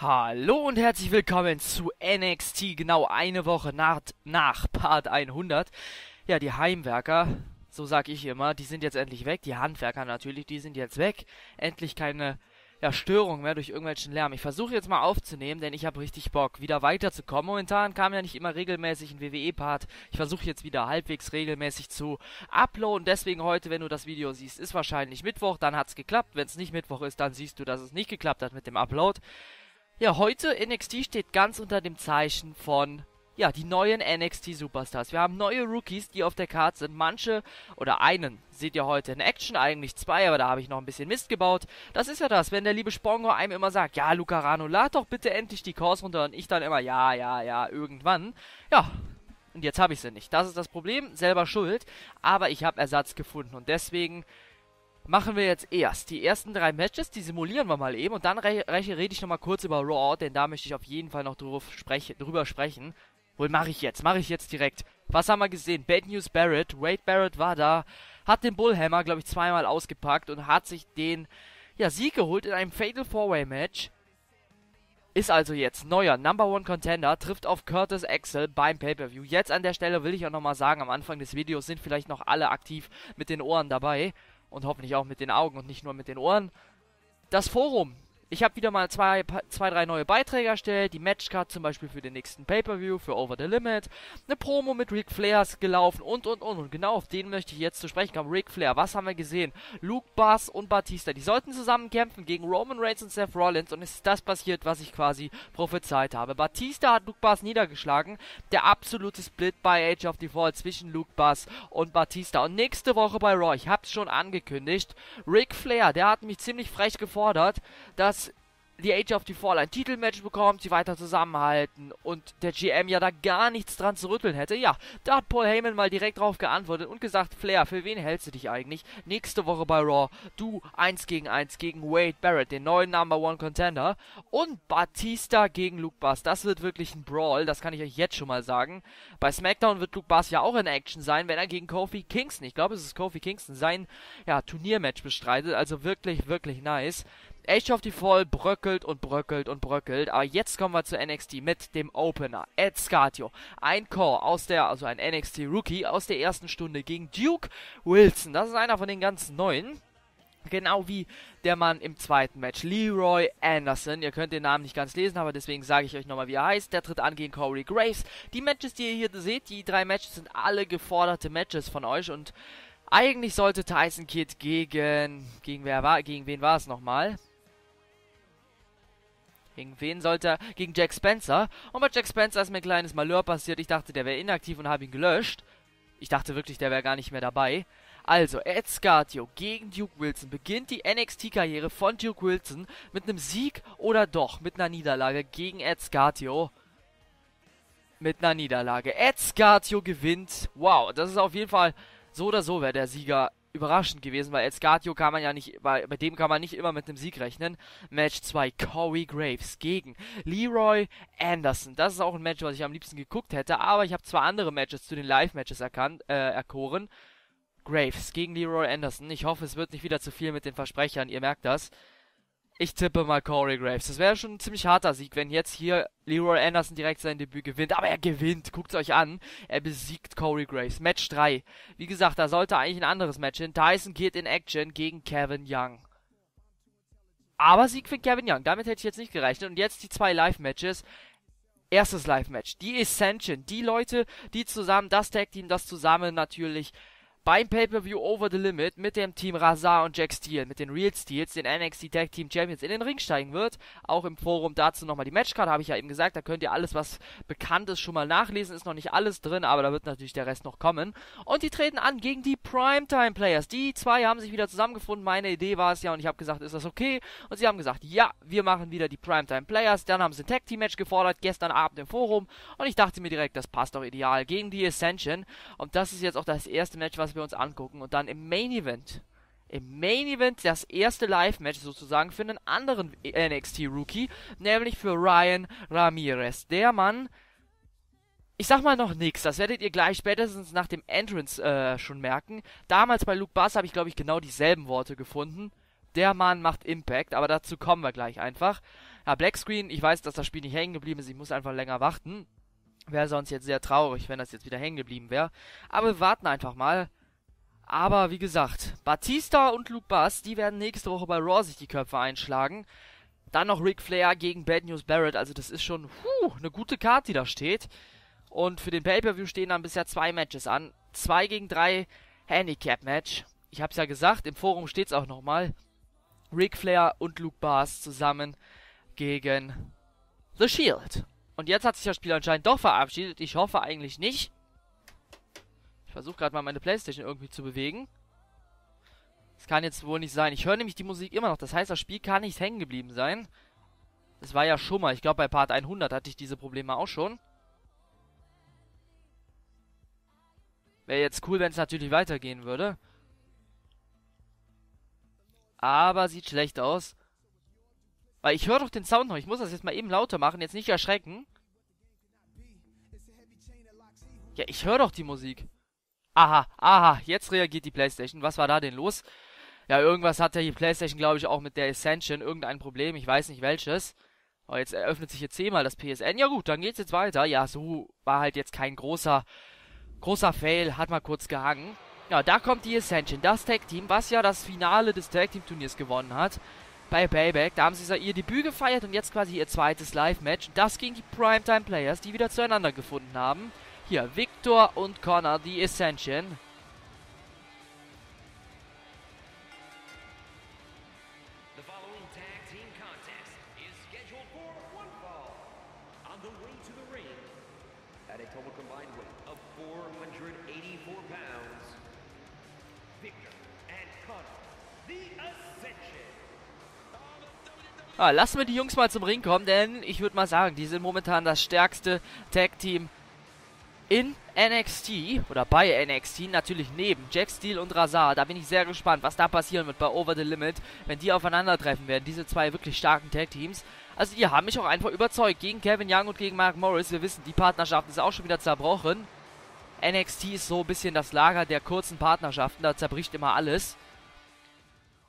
Hallo und herzlich willkommen zu NXT, genau eine Woche nach, nach Part 100. Ja, die Heimwerker, so sag ich immer, die sind jetzt endlich weg. Die Handwerker natürlich, die sind jetzt weg. Endlich keine ja, Störung mehr durch irgendwelchen Lärm. Ich versuche jetzt mal aufzunehmen, denn ich habe richtig Bock, wieder weiterzukommen. Momentan kam ja nicht immer regelmäßig ein WWE-Part. Ich versuche jetzt wieder halbwegs regelmäßig zu uploaden. Deswegen heute, wenn du das Video siehst, ist wahrscheinlich Mittwoch. Dann hat es geklappt. Wenn es nicht Mittwoch ist, dann siehst du, dass es nicht geklappt hat mit dem Upload. Ja, heute NXT steht ganz unter dem Zeichen von ja, die neuen NXT Superstars. Wir haben neue Rookies, die auf der Karte sind. Manche oder einen seht ihr heute in Action, eigentlich zwei, aber da habe ich noch ein bisschen Mist gebaut. Das ist ja das, wenn der liebe Spongo einem immer sagt, ja, Luca Rano, lad doch bitte endlich die Kurs runter und ich dann immer, ja, ja, ja, irgendwann. Ja, und jetzt habe ich sie nicht. Das ist das Problem, selber schuld, aber ich habe Ersatz gefunden und deswegen machen wir jetzt erst die ersten drei Matches, die simulieren wir mal eben und dann re rede ich nochmal kurz über Raw, denn da möchte ich auf jeden Fall noch sprech drüber sprechen. Wohl mache ich jetzt, mache ich jetzt direkt. Was haben wir gesehen? Bad News Barrett, Wade Barrett war da, hat den Bullhammer, glaube ich, zweimal ausgepackt und hat sich den ja, Sieg geholt in einem Fatal Four-Way Match. Ist also jetzt neuer Number One Contender, trifft auf Curtis Axel beim Pay-Per-View. Jetzt an der Stelle will ich auch nochmal sagen, am Anfang des Videos sind vielleicht noch alle aktiv mit den Ohren dabei und hoffentlich auch mit den Augen und nicht nur mit den Ohren. Das Forum ich habe wieder mal zwei, zwei, drei neue Beiträge erstellt. Die Matchcard zum Beispiel für den nächsten Pay-Per-View, für Over the Limit. Eine Promo mit Ric Flair ist gelaufen und, und, und. Und genau auf den möchte ich jetzt zu sprechen kommen. Ric Flair, was haben wir gesehen? Luke Bass und Batista, die sollten zusammen kämpfen gegen Roman Reigns und Seth Rollins. Und es ist das passiert, was ich quasi prophezeit habe. Batista hat Luke Bass niedergeschlagen. Der absolute Split bei Age of Default zwischen Luke Bass und Batista. Und nächste Woche bei Raw, ich hab's schon angekündigt, Ric Flair, der hat mich ziemlich frech gefordert, dass die Age of the Fall ein Titelmatch bekommt, sie weiter zusammenhalten und der GM ja da gar nichts dran zu rütteln hätte. Ja, da hat Paul Heyman mal direkt drauf geantwortet und gesagt, Flair, für wen hältst du dich eigentlich? Nächste Woche bei Raw, du 1 gegen 1 gegen Wade Barrett, den neuen Number One Contender und Batista gegen Luke Bass. Das wird wirklich ein Brawl, das kann ich euch jetzt schon mal sagen. Bei SmackDown wird Luke Bass ja auch in Action sein, wenn er gegen Kofi Kingston, ich glaube es ist Kofi Kingston, sein ja, Turniermatch bestreitet. Also wirklich, wirklich nice. Age of the Fall bröckelt und bröckelt und bröckelt. Aber jetzt kommen wir zu NXT mit dem Opener. Ed Scatio. Ein Core aus der, also ein NXT Rookie aus der ersten Stunde gegen Duke Wilson. Das ist einer von den ganz neuen. Genau wie der Mann im zweiten Match, Leroy Anderson. Ihr könnt den Namen nicht ganz lesen, aber deswegen sage ich euch nochmal, wie er heißt. Der tritt an gegen Corey Graves. Die Matches, die ihr hier seht, die drei Matches sind alle geforderte Matches von euch und eigentlich sollte Tyson Kidd gegen, gegen wer war, gegen wen war es nochmal? Gegen wen sollte er? Gegen Jack Spencer. Und bei Jack Spencer ist mir ein kleines Malheur passiert. Ich dachte, der wäre inaktiv und habe ihn gelöscht. Ich dachte wirklich, der wäre gar nicht mehr dabei. Also, Ed Scartio gegen Duke Wilson beginnt die NXT-Karriere von Duke Wilson mit einem Sieg oder doch mit einer Niederlage gegen Ed Scartio. Mit einer Niederlage. Ed Scartio gewinnt. Wow, das ist auf jeden Fall so oder so wäre der Sieger überraschend gewesen, weil Escartio kann man ja nicht, bei, bei dem kann man nicht immer mit einem Sieg rechnen. Match 2, Corey Graves gegen Leroy Anderson. Das ist auch ein Match, was ich am liebsten geguckt hätte, aber ich habe zwei andere Matches zu den Live-Matches erkannt, äh, erkoren. Graves gegen Leroy Anderson. Ich hoffe, es wird nicht wieder zu viel mit den Versprechern, ihr merkt das. Ich tippe mal Corey Graves. Das wäre schon ein ziemlich harter Sieg, wenn jetzt hier Leroy Anderson direkt sein Debüt gewinnt. Aber er gewinnt. Guckt euch an. Er besiegt Corey Graves. Match 3. Wie gesagt, da sollte eigentlich ein anderes Match hin. Tyson geht in Action gegen Kevin Young. Aber Sieg für Kevin Young. Damit hätte ich jetzt nicht gerechnet. Und jetzt die zwei Live-Matches. Erstes Live-Match. Die Ascension. Die Leute, die zusammen, das Tag-Team, das zusammen natürlich beim Pay-Per-View Over the Limit mit dem Team Razar und Jack Steele, mit den Real Steels, den NXT Tag Team Champions, in den Ring steigen wird. Auch im Forum dazu nochmal die Matchcard, habe ich ja eben gesagt. Da könnt ihr alles, was bekannt ist, schon mal nachlesen. Ist noch nicht alles drin, aber da wird natürlich der Rest noch kommen. Und die treten an gegen die Primetime Players. Die zwei haben sich wieder zusammengefunden. Meine Idee war es ja und ich habe gesagt, ist das okay? Und sie haben gesagt, ja, wir machen wieder die Primetime Players. Dann haben sie ein Tag Team Match gefordert, gestern Abend im Forum. Und ich dachte mir direkt, das passt doch ideal gegen die Ascension. Und das ist jetzt auch das erste Match, was wir wir uns angucken und dann im Main Event, im Main Event das erste Live-Match sozusagen für einen anderen NXT-Rookie, nämlich für Ryan Ramirez. Der Mann, ich sag mal noch nichts, das werdet ihr gleich spätestens nach dem Entrance äh, schon merken. Damals bei Luke Bass habe ich, glaube ich, genau dieselben Worte gefunden. Der Mann macht Impact, aber dazu kommen wir gleich einfach. Ja, Black Screen, ich weiß, dass das Spiel nicht hängen geblieben ist. Ich muss einfach länger warten. Wäre sonst jetzt sehr traurig, wenn das jetzt wieder hängen geblieben wäre. Aber wir warten einfach mal. Aber wie gesagt, Batista und Luke Bass, die werden nächste Woche bei Raw sich die Köpfe einschlagen. Dann noch Ric Flair gegen Bad News Barrett. Also das ist schon puh, eine gute Karte, die da steht. Und für den Pay-Per-View stehen dann bisher zwei Matches an. Zwei gegen drei Handicap-Match. Ich hab's ja gesagt, im Forum steht's auch nochmal. Ric Flair und Luke Bass zusammen gegen The Shield. Und jetzt hat sich das Spiel anscheinend doch verabschiedet. Ich hoffe eigentlich nicht. Versuche gerade mal meine Playstation irgendwie zu bewegen. Das kann jetzt wohl nicht sein. Ich höre nämlich die Musik immer noch. Das heißt, das Spiel kann nicht hängen geblieben sein. Das war ja schon mal. Ich glaube, bei Part 100 hatte ich diese Probleme auch schon. Wäre jetzt cool, wenn es natürlich weitergehen würde. Aber sieht schlecht aus. Weil ich höre doch den Sound noch. Ich muss das jetzt mal eben lauter machen. Jetzt nicht erschrecken. Ja, ich höre doch die Musik. Aha, aha. Jetzt reagiert die Playstation. Was war da denn los? Ja, irgendwas hat ja die Playstation, glaube ich, auch mit der Ascension. Irgendein Problem. Ich weiß nicht welches. Aber jetzt eröffnet sich jetzt zehnmal das PSN. Ja gut, dann geht's jetzt weiter. Ja, so war halt jetzt kein großer, großer Fail. Hat mal kurz gehangen. Ja, da kommt die Ascension, das Tag-Team, was ja das Finale des Tag-Team-Turniers gewonnen hat bei Payback. Da haben sie ihr Debüt gefeiert und jetzt quasi ihr zweites Live-Match. Das gegen die Primetime Players, die wieder zueinander gefunden haben. Hier, Victor und Connor, die Ascension. At a total combined weight of 484 pounds, Victor and Connor, the Ascension. Ah, lassen wir die Jungs mal zum Ring kommen, denn ich würde mal sagen, die sind momentan das stärkste Tag-Team in NXT oder bei NXT, natürlich neben Jack Steele und Razar. Da bin ich sehr gespannt, was da passieren wird bei Over the Limit, wenn die aufeinandertreffen werden, diese zwei wirklich starken Tag-Teams. Also die haben mich auch einfach überzeugt gegen Kevin Young und gegen Mark Morris. Wir wissen, die Partnerschaft ist auch schon wieder zerbrochen. NXT ist so ein bisschen das Lager der kurzen Partnerschaften, da zerbricht immer alles.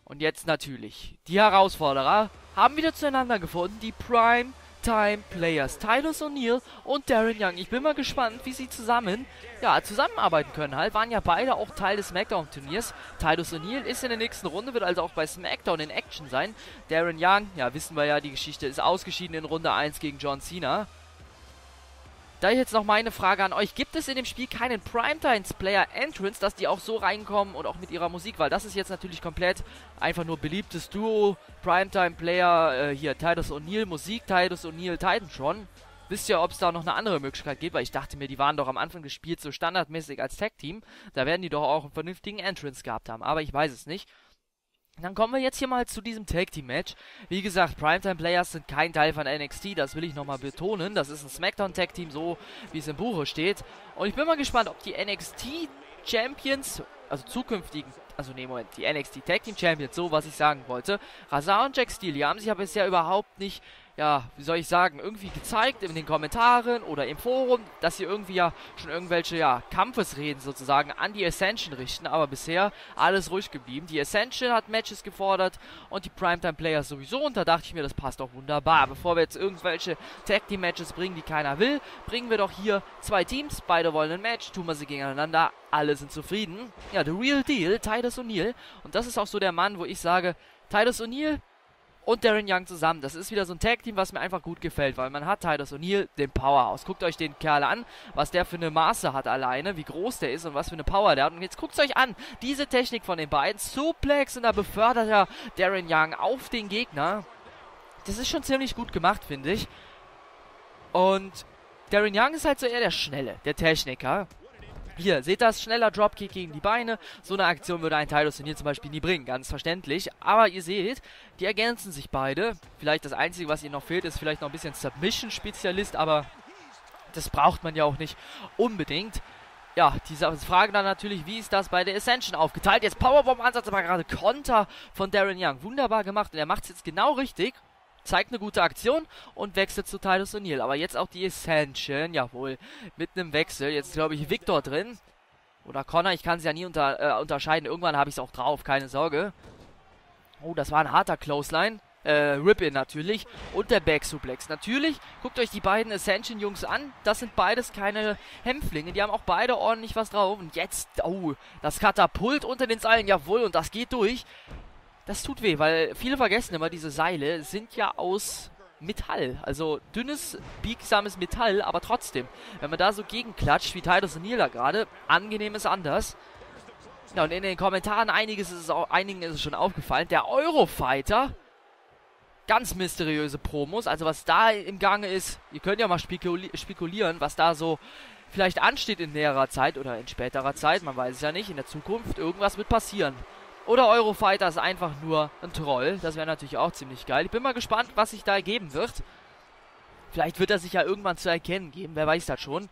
Und jetzt natürlich. Die Herausforderer haben wieder zueinander gefunden. Die Prime Time Players. Titus O'Neill und Darren Young. Ich bin mal gespannt, wie sie zusammen, ja, zusammenarbeiten können halt. Waren ja beide auch Teil des SmackDown-Turniers. Titus O'Neill ist in der nächsten Runde, wird also auch bei SmackDown in Action sein. Darren Young, ja, wissen wir ja, die Geschichte ist ausgeschieden in Runde 1 gegen John Cena. Da jetzt noch meine Frage an euch. Gibt es in dem Spiel keinen Primetimes Player Entrance, dass die auch so reinkommen und auch mit ihrer Musik? Weil das ist jetzt natürlich komplett einfach nur beliebtes Duo. Primetime Player, äh, hier, Titus O'Neill Musik, Titus O'Neill Titantron. Wisst ihr, ob es da noch eine andere Möglichkeit gibt? Weil ich dachte mir, die waren doch am Anfang gespielt so standardmäßig als Tag-Team. Da werden die doch auch einen vernünftigen Entrance gehabt haben. Aber ich weiß es nicht. Dann kommen wir jetzt hier mal zu diesem Tag Team Match. Wie gesagt, Primetime Players sind kein Teil von NXT, das will ich nochmal betonen. Das ist ein SmackDown Tag Team, so wie es im Buche steht. Und ich bin mal gespannt, ob die NXT Champions, also zukünftigen, also ne, Moment, die NXT Tag Team Champions, so was ich sagen wollte. Razar und Jack Steele, die haben sich ja bisher überhaupt nicht ja, wie soll ich sagen, irgendwie gezeigt in den Kommentaren oder im Forum, dass sie irgendwie ja schon irgendwelche, ja, Kampfesreden sozusagen an die Ascension richten, aber bisher alles ruhig geblieben. Die Ascension hat Matches gefordert und die Primetime Players sowieso und da dachte ich mir, das passt doch wunderbar. Bevor wir jetzt irgendwelche Tag Team Matches bringen, die keiner will, bringen wir doch hier zwei Teams, beide wollen ein Match, tun wir sie gegeneinander, alle sind zufrieden. Ja, The Real Deal, Titus O'Neill und das ist auch so der Mann, wo ich sage, Titus O'Neill und Darren Young zusammen. Das ist wieder so ein Tag-Team, was mir einfach gut gefällt, weil man hat Titus O'Neill, den Powerhouse. Guckt euch den Kerl an, was der für eine Maße hat alleine, wie groß der ist und was für eine Power der hat. Und jetzt guckt euch an, diese Technik von den beiden. Suplex und da befördert er Darren Young auf den Gegner. Das ist schon ziemlich gut gemacht, finde ich. Und Darren Young ist halt so eher der Schnelle, der Techniker. Hier, seht das? Schneller Dropkick gegen die Beine. So eine Aktion würde ein Titus hier zum Beispiel nie bringen, ganz verständlich. Aber ihr seht, die ergänzen sich beide. Vielleicht das Einzige, was ihnen noch fehlt, ist vielleicht noch ein bisschen Submission-Spezialist, aber das braucht man ja auch nicht unbedingt. Ja, diese Frage dann natürlich, wie ist das bei der Ascension aufgeteilt? Jetzt Powerbomb-Ansatz, aber gerade Konter von Darren Young. Wunderbar gemacht und er macht es jetzt genau richtig zeigt eine gute Aktion und wechselt zu Titus O'Neill. Aber jetzt auch die Ascension, jawohl, mit einem Wechsel. Jetzt glaube ich Victor drin. Oder Connor, ich kann es ja nie unter, äh, unterscheiden. Irgendwann habe ich es auch drauf, keine Sorge. Oh, das war ein harter Clothesline. äh, Rip-In natürlich und der Back-Suplex. Natürlich, guckt euch die beiden Ascension-Jungs an, das sind beides keine Hämpflinge, die haben auch beide ordentlich was drauf. Und jetzt, oh, das Katapult unter den Seilen, jawohl, und das geht durch. Das tut weh, weil viele vergessen immer, diese Seile sind ja aus Metall. Also dünnes, biegsames Metall, aber trotzdem. Wenn man da so gegenklatscht, wie Titus O'Neill da gerade, angenehm ist anders. Ja, und in den Kommentaren einiges ist es auch, einigen ist es schon aufgefallen. Der Eurofighter, ganz mysteriöse Promos. Also was da im Gange ist, ihr könnt ja mal spekuli spekulieren, was da so vielleicht ansteht in näherer Zeit oder in späterer Zeit. Man weiß es ja nicht. In der Zukunft, irgendwas wird passieren. Oder Eurofighter ist einfach nur ein Troll. Das wäre natürlich auch ziemlich geil. Ich bin mal gespannt, was sich da ergeben wird. Vielleicht wird er sich ja irgendwann zu erkennen geben. Wer weiß das schon.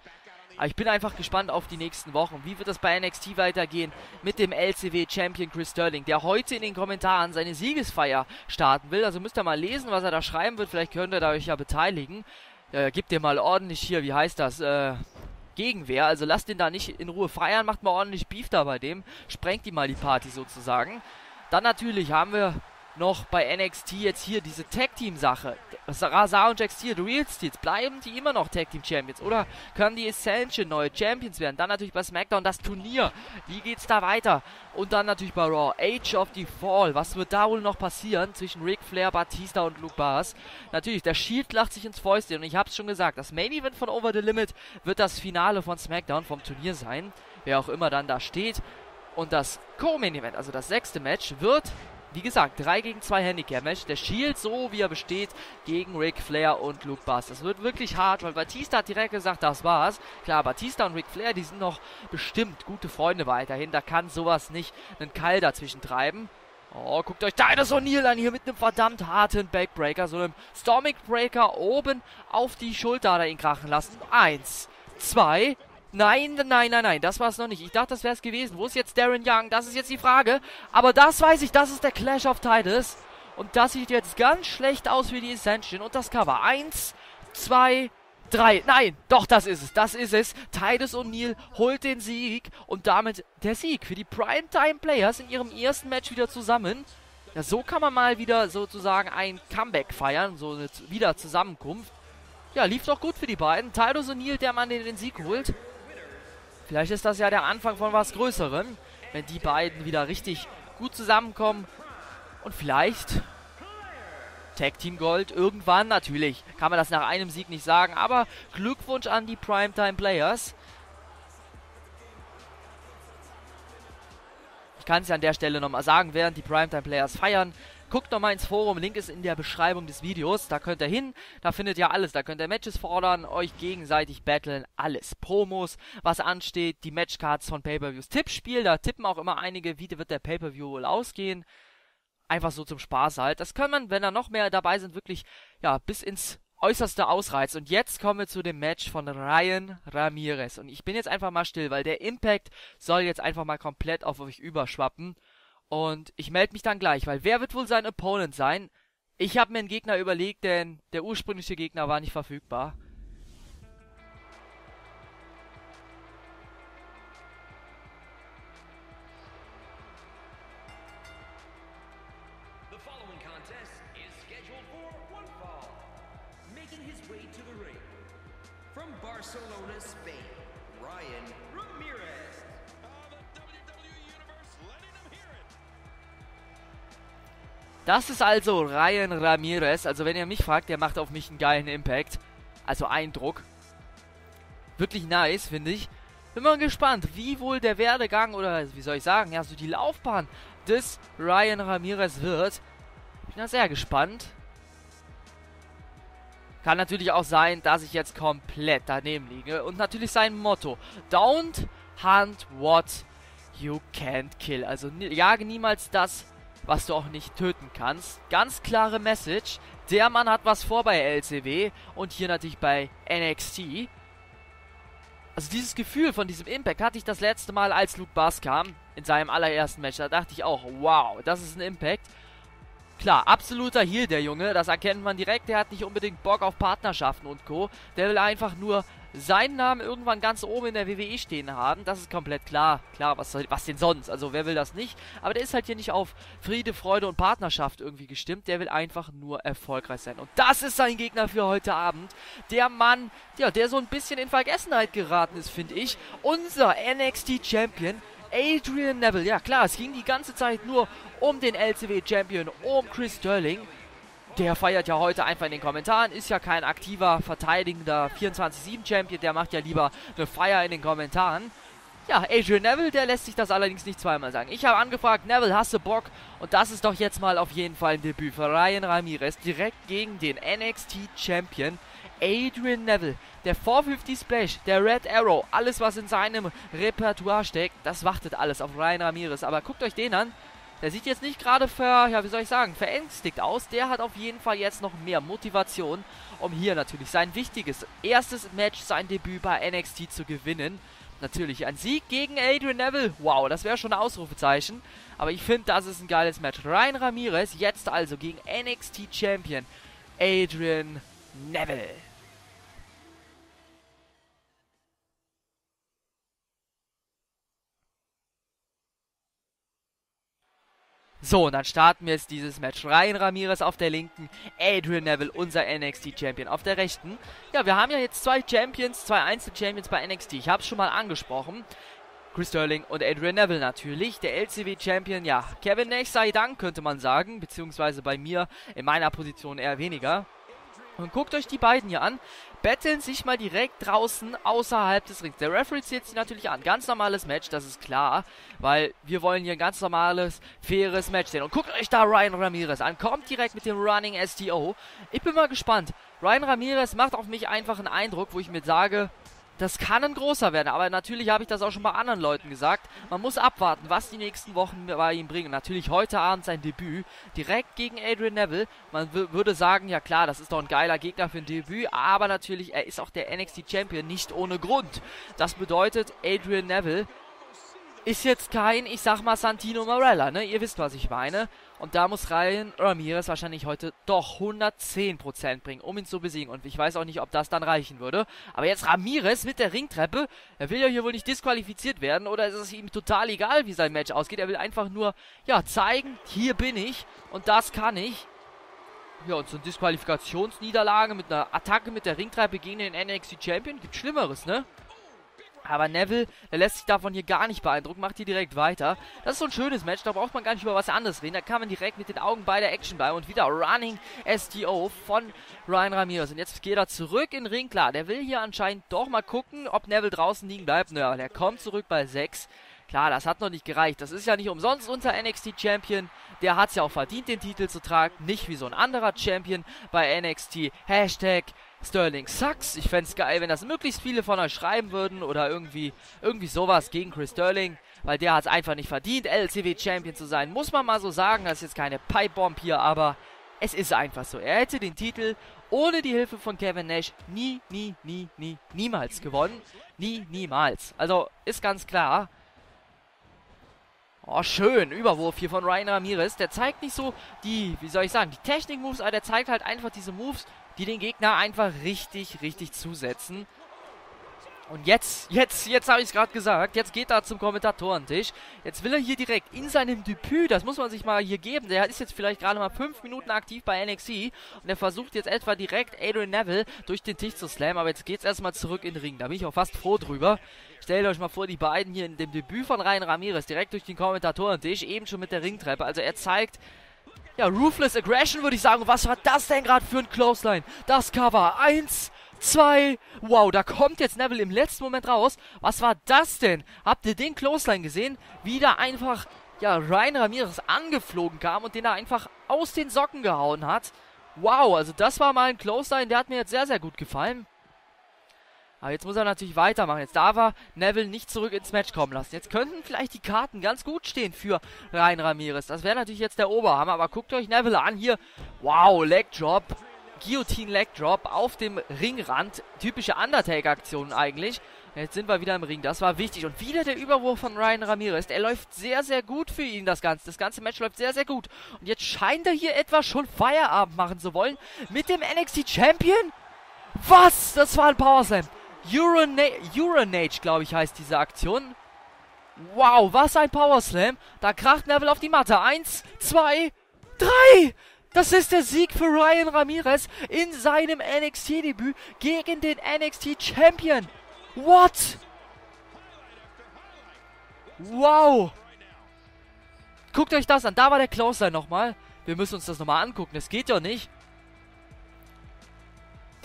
Aber ich bin einfach gespannt auf die nächsten Wochen. Wie wird das bei NXT weitergehen mit dem LCW-Champion Chris Sterling, der heute in den Kommentaren seine Siegesfeier starten will. Also müsst ihr mal lesen, was er da schreiben wird. Vielleicht könnt ihr da euch ja beteiligen. Äh, gebt ihr mal ordentlich hier, wie heißt das, äh, Gegenwehr. Also lasst den da nicht in Ruhe feiern, macht mal ordentlich Beef da bei dem. Sprengt die mal die Party sozusagen. Dann natürlich haben wir noch bei NXT jetzt hier diese Tag-Team-Sache. Razar und Jack Steele, The Real Steels, bleiben die immer noch Tag-Team-Champions? Oder können die Ascension neue Champions werden? Dann natürlich bei SmackDown das Turnier. Wie geht's da weiter? Und dann natürlich bei Raw, Age of the Fall. Was wird da wohl noch passieren zwischen Ric Flair, Batista und Luke Bars? Natürlich, der Shield lacht sich ins Fäustchen. Und ich hab's schon gesagt, das Main Event von Over the Limit wird das Finale von SmackDown vom Turnier sein. Wer auch immer dann da steht. Und das Co-Main Event, also das sechste Match, wird wie gesagt, 3 gegen 2 Handicap-Match. Der Shield, so wie er besteht, gegen Ric Flair und Luke Bass. Das wird wirklich hart, weil Batista hat direkt gesagt, das war's. Klar, Batista und Ric Flair, die sind noch bestimmt gute Freunde weiterhin. Da kann sowas nicht einen Keil dazwischen treiben. Oh, guckt euch Titus O'Neill an hier mit einem verdammt harten Backbreaker. So einem Stormic Breaker oben auf die Schulter hat er ihn krachen lassen. Eins, zwei, Nein, nein, nein, nein, das war es noch nicht. Ich dachte, das wäre es gewesen. Wo ist jetzt Darren Young? Das ist jetzt die Frage. Aber das weiß ich, das ist der Clash of Titles. Und das sieht jetzt ganz schlecht aus für die Ascension. Und das Cover. Eins, zwei, drei. Nein, doch, das ist es. Das ist es. Titus O'Neill holt den Sieg. Und damit der Sieg für die Primetime Players in ihrem ersten Match wieder zusammen. Ja, so kann man mal wieder sozusagen ein Comeback feiern. So eine wieder Zusammenkunft. Ja, lief doch gut für die beiden. Titus O'Neill, der Mann, der den Sieg holt. Vielleicht ist das ja der Anfang von was Größerem, wenn die beiden wieder richtig gut zusammenkommen. Und vielleicht Tag Team Gold irgendwann. Natürlich kann man das nach einem Sieg nicht sagen, aber Glückwunsch an die Primetime Players. Ich kann es ja an der Stelle nochmal sagen, während die Primetime Players feiern, Guckt doch mal ins Forum, Link ist in der Beschreibung des Videos. Da könnt ihr hin, da findet ihr alles. Da könnt ihr Matches fordern, euch gegenseitig battlen, alles. Promos, was ansteht, die Matchcards von Pay-Per-Views. Tippspiel, da tippen auch immer einige, wie wird der Pay-Per-View wohl ausgehen. Einfach so zum Spaß halt. Das kann man, wenn da noch mehr dabei sind, wirklich, ja, bis ins äußerste ausreizen. Und jetzt kommen wir zu dem Match von Ryan Ramirez. Und ich bin jetzt einfach mal still, weil der Impact soll jetzt einfach mal komplett auf euch überschwappen. Und ich melde mich dann gleich, weil wer wird wohl sein Opponent sein? Ich habe mir einen Gegner überlegt, denn der ursprüngliche Gegner war nicht verfügbar. Das ist also Ryan Ramirez. Also wenn ihr mich fragt, der macht auf mich einen geilen Impact. Also Eindruck. Wirklich nice, finde ich. Bin mal gespannt, wie wohl der Werdegang oder wie soll ich sagen, ja, so die Laufbahn des Ryan Ramirez wird. Bin da sehr gespannt. Kann natürlich auch sein, dass ich jetzt komplett daneben liege. Und natürlich sein Motto. Don't hunt what you can't kill. Also jage niemals das, was du auch nicht töten kannst. Ganz klare Message. Der Mann hat was vor bei LCW und hier natürlich bei NXT. Also dieses Gefühl von diesem Impact hatte ich das letzte Mal, als Luke Bass kam, in seinem allerersten Match. Da dachte ich auch, wow, das ist ein Impact. Klar, absoluter Heal, der Junge. Das erkennt man direkt. Der hat nicht unbedingt Bock auf Partnerschaften und Co. Der will einfach nur seinen Namen irgendwann ganz oben in der WWE stehen haben. Das ist komplett klar. Klar, was, was denn sonst? Also, wer will das nicht? Aber der ist halt hier nicht auf Friede, Freude und Partnerschaft irgendwie gestimmt. Der will einfach nur erfolgreich sein. Und das ist sein Gegner für heute Abend. Der Mann, ja, der so ein bisschen in Vergessenheit geraten ist, finde ich. Unser NXT Champion. Adrian Neville, ja klar, es ging die ganze Zeit nur um den LCW-Champion, um Chris Sterling. Der feiert ja heute einfach in den Kommentaren, ist ja kein aktiver, verteidigender 24-7-Champion, der macht ja lieber eine Feier in den Kommentaren. Ja, Adrian Neville, der lässt sich das allerdings nicht zweimal sagen. Ich habe angefragt, Neville, hast du Bock? Und das ist doch jetzt mal auf jeden Fall ein Debüt für Ryan Ramirez, direkt gegen den NXT-Champion Adrian Neville. Der 450 Splash, der Red Arrow, alles was in seinem Repertoire steckt, das wartet alles auf Ryan Ramirez. Aber guckt euch den an. Der sieht jetzt nicht gerade ver, ja, wie soll ich sagen, verängstigt aus. Der hat auf jeden Fall jetzt noch mehr Motivation, um hier natürlich sein wichtiges erstes Match, sein Debüt bei NXT zu gewinnen. Natürlich ein Sieg gegen Adrian Neville. Wow, das wäre schon ein Ausrufezeichen. Aber ich finde, das ist ein geiles Match. Ryan Ramirez jetzt also gegen NXT Champion Adrian Neville. So, und dann starten wir jetzt dieses Match. Ryan Ramirez auf der linken, Adrian Neville, unser NXT-Champion, auf der rechten. Ja, wir haben ja jetzt zwei Champions, zwei Einzel-Champions bei NXT. Ich habe es schon mal angesprochen. Chris Sterling und Adrian Neville natürlich. Der LCW-Champion, ja, Kevin Nash sei Dank, könnte man sagen. Beziehungsweise bei mir in meiner Position eher weniger. Und guckt euch die beiden hier an betteln sich mal direkt draußen außerhalb des Rings. Der Referee zählt sich natürlich an. Ganz normales Match, das ist klar, weil wir wollen hier ein ganz normales, faires Match sehen. Und guckt euch da Ryan Ramirez an. Kommt direkt mit dem Running STO. Ich bin mal gespannt. Ryan Ramirez macht auf mich einfach einen Eindruck, wo ich mir sage, das kann ein großer werden. Aber natürlich habe ich das auch schon bei anderen Leuten gesagt. Man muss abwarten, was die nächsten Wochen bei ihm bringen. Natürlich heute Abend sein Debüt. Direkt gegen Adrian Neville. Man würde sagen, ja klar, das ist doch ein geiler Gegner für ein Debüt. Aber natürlich, er ist auch der NXT Champion. Nicht ohne Grund. Das bedeutet, Adrian Neville ist jetzt kein, ich sag mal, Santino Morella, ne? Ihr wisst, was ich meine. Und da muss Ryan Ramirez wahrscheinlich heute doch 110% bringen, um ihn zu besiegen. Und ich weiß auch nicht, ob das dann reichen würde. Aber jetzt Ramirez mit der Ringtreppe. Er will ja hier wohl nicht disqualifiziert werden. Oder ist es ihm total egal, wie sein Match ausgeht. Er will einfach nur, ja, zeigen, hier bin ich. Und das kann ich. Ja, und so eine Disqualifikationsniederlage mit einer Attacke mit der Ringtreppe gegen den NXT Champion. Gibt Schlimmeres, ne? Aber Neville, der lässt sich davon hier gar nicht beeindrucken, macht hier direkt weiter. Das ist so ein schönes Match, da braucht man gar nicht über was anderes reden. Da kann man direkt mit den Augen bei der Action bleiben. Und wieder Running STO von Ryan Ramirez. Und jetzt geht er zurück in den Ring. Klar, der will hier anscheinend doch mal gucken, ob Neville draußen liegen bleibt. Naja, der kommt zurück bei 6. Klar, das hat noch nicht gereicht. Das ist ja nicht umsonst unser NXT Champion. Der hat es ja auch verdient, den Titel zu tragen. Nicht wie so ein anderer Champion bei NXT. Hashtag Sterling sucks. Ich fände es geil, wenn das möglichst viele von euch schreiben würden oder irgendwie, irgendwie sowas gegen Chris Sterling, weil der hat es einfach nicht verdient, LCW Champion zu sein. Muss man mal so sagen, das ist jetzt keine Pipebomb hier, aber es ist einfach so. Er hätte den Titel ohne die Hilfe von Kevin Nash nie, nie, nie, nie, niemals gewonnen. Nie, niemals. Also ist ganz klar. Oh, schön. Überwurf hier von Ryan Ramirez. Der zeigt nicht so die, wie soll ich sagen, die Technik-Moves, aber der zeigt halt einfach diese Moves, die den Gegner einfach richtig, richtig zusetzen. Und jetzt, jetzt, jetzt habe ich es gerade gesagt, jetzt geht er zum Kommentatorentisch. Jetzt will er hier direkt in seinem Debüt, das muss man sich mal hier geben, der ist jetzt vielleicht gerade mal 5 Minuten aktiv bei NXT und er versucht jetzt etwa direkt Adrian Neville durch den Tisch zu slammen, aber jetzt geht es erstmal zurück in den Ring. Da bin ich auch fast froh drüber. Stellt euch mal vor, die beiden hier in dem Debüt von Ryan Ramirez direkt durch den Kommentatorentisch, eben schon mit der Ringtreppe. Also er zeigt, ja, Ruthless Aggression würde ich sagen. Was war das denn gerade für ein Clothesline? Das Cover. Eins, zwei. Wow, da kommt jetzt Neville im letzten Moment raus. Was war das denn? Habt ihr den Clothesline gesehen? Wie da einfach, ja, Ryan Ramirez angeflogen kam und den er einfach aus den Socken gehauen hat. Wow, also das war mal ein Clothesline, der hat mir jetzt sehr, sehr gut gefallen. Aber jetzt muss er natürlich weitermachen. Jetzt darf er Neville nicht zurück ins Match kommen lassen. Jetzt könnten vielleicht die Karten ganz gut stehen für Ryan Ramirez. Das wäre natürlich jetzt der Oberhammer. Aber guckt euch Neville an hier. Wow, Leg Drop. Guillotine Leg Drop auf dem Ringrand. Typische Undertaker-Aktionen eigentlich. Jetzt sind wir wieder im Ring. Das war wichtig. Und wieder der Überwurf von Ryan Ramirez. Der läuft sehr, sehr gut für ihn, das Ganze. Das ganze Match läuft sehr, sehr gut. Und jetzt scheint er hier etwa schon Feierabend machen zu wollen. Mit dem NXT Champion? Was? Das war ein Powerslam. Urina Urinage, glaube ich, heißt diese Aktion. Wow, was ein Powerslam. Da kracht Neville auf die Matte. Eins, zwei, drei. Das ist der Sieg für Ryan Ramirez in seinem NXT-Debüt gegen den NXT Champion. What? Wow. Guckt euch das an. Da war der Closer nochmal. Wir müssen uns das nochmal angucken. Das geht doch nicht.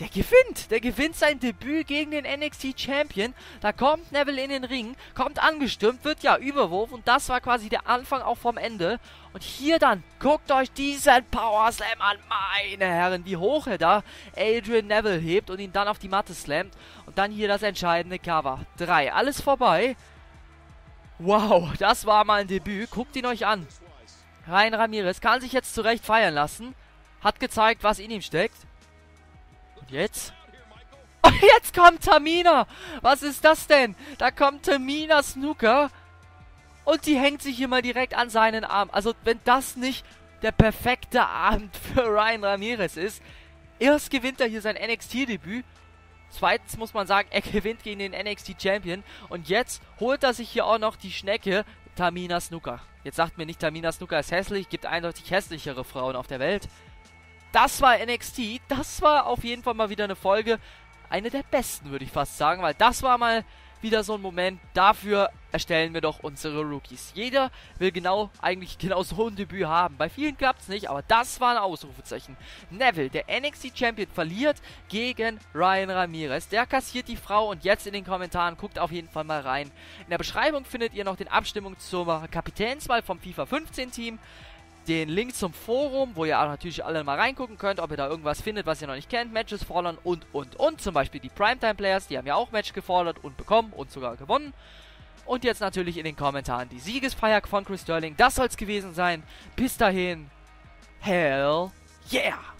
Der gewinnt. Der gewinnt sein Debüt gegen den NXT Champion. Da kommt Neville in den Ring, kommt angestürmt, wird ja überwurf und das war quasi der Anfang auch vom Ende. Und hier dann, guckt euch diesen Power Slam an, meine Herren, wie hoch er da Adrian Neville hebt und ihn dann auf die Matte slammt. Und dann hier das entscheidende Cover. Drei, alles vorbei. Wow, das war mal ein Debüt. Guckt ihn euch an. Ryan Ramirez kann sich jetzt zurecht feiern lassen. Hat gezeigt, was in ihm steckt. Jetzt? Oh, jetzt kommt Tamina! Was ist das denn? Da kommt Tamina Snooker und die hängt sich hier mal direkt an seinen Arm. Also, wenn das nicht der perfekte Abend für Ryan Ramirez ist. Erst gewinnt er hier sein NXT-Debüt. Zweitens muss man sagen, er gewinnt gegen den NXT-Champion. Und jetzt holt er sich hier auch noch die Schnecke Tamina Snooker. Jetzt sagt mir nicht, Tamina Snooker ist hässlich. Gibt eindeutig hässlichere Frauen auf der Welt. Das war NXT. Das war auf jeden Fall mal wieder eine Folge. Eine der besten, würde ich fast sagen, weil das war mal wieder so ein Moment. Dafür erstellen wir doch unsere Rookies. Jeder will genau, eigentlich genau so ein Debüt haben. Bei vielen klappt es nicht, aber das war ein Ausrufezeichen. Neville, der NXT Champion, verliert gegen Ryan Ramirez. Der kassiert die Frau und jetzt in den Kommentaren guckt auf jeden Fall mal rein. In der Beschreibung findet ihr noch den Abstimmung zur Kapitänswahl vom FIFA 15 Team den Link zum Forum, wo ihr auch natürlich alle mal reingucken könnt, ob ihr da irgendwas findet, was ihr noch nicht kennt, Matches fordern und, und, und. Zum Beispiel die Primetime Players, die haben ja auch Match gefordert und bekommen und sogar gewonnen. Und jetzt natürlich in den Kommentaren die Siegesfeier von Chris Sterling. Das soll es gewesen sein. Bis dahin, hell yeah!